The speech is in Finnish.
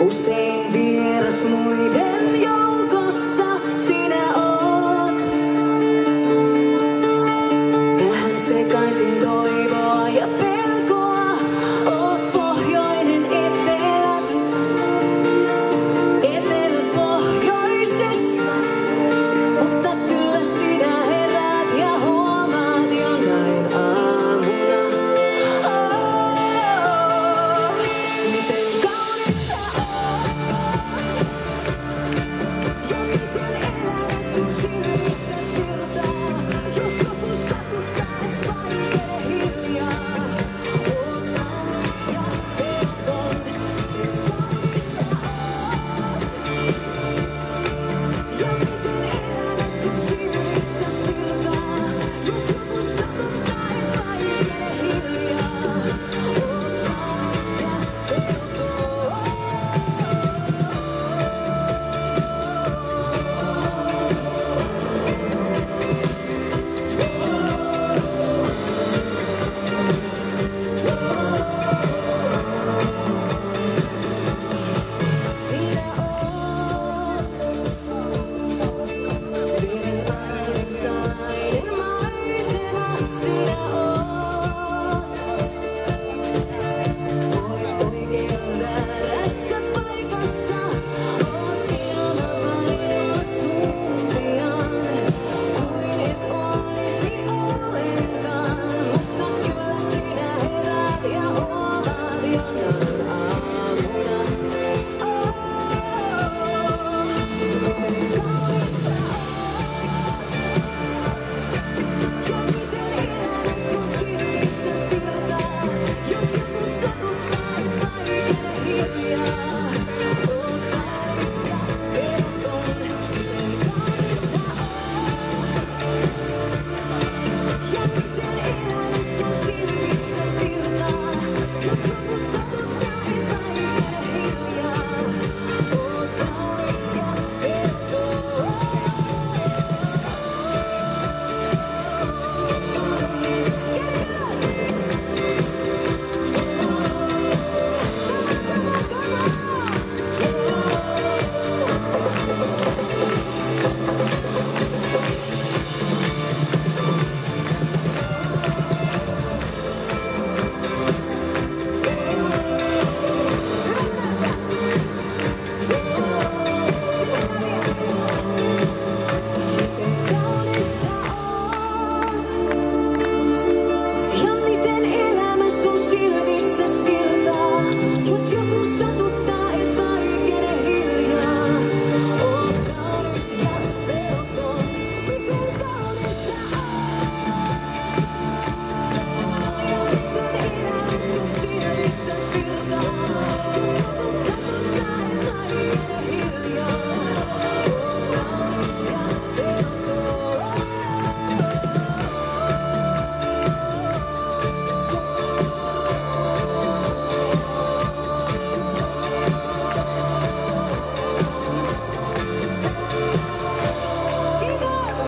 Usein vieras muiden jo